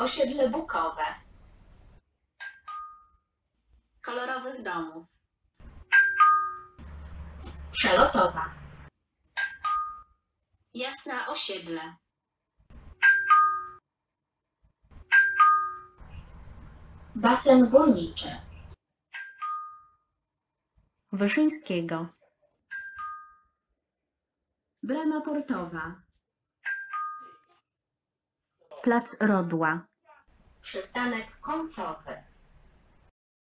Osiedle Bukowe. Kolorowych domów. Przelotowa. Jasna osiedle. Basen górniczy. Wyszyńskiego, Brama portowa. Plac Rodła, Przystanek końcowy.